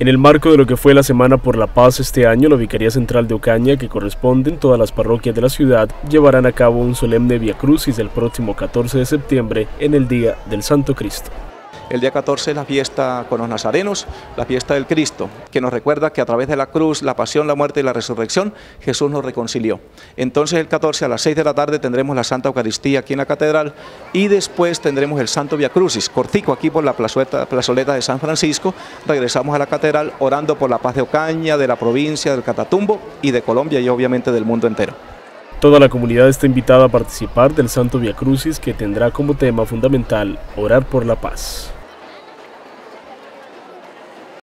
En el marco de lo que fue la Semana por la Paz este año, la Vicaría Central de Ocaña, que corresponde en todas las parroquias de la ciudad, llevarán a cabo un solemne Via Crucis el próximo 14 de septiembre en el Día del Santo Cristo. El día 14 es la fiesta con los nazarenos, la fiesta del Cristo, que nos recuerda que a través de la cruz, la pasión, la muerte y la resurrección, Jesús nos reconcilió. Entonces el 14 a las 6 de la tarde tendremos la Santa Eucaristía aquí en la catedral y después tendremos el Santo Via Crucis, cortico aquí por la plazoleta de San Francisco. Regresamos a la catedral orando por la paz de Ocaña, de la provincia, del Catatumbo y de Colombia y obviamente del mundo entero. Toda la comunidad está invitada a participar del Santo Via Crucis que tendrá como tema fundamental orar por la paz.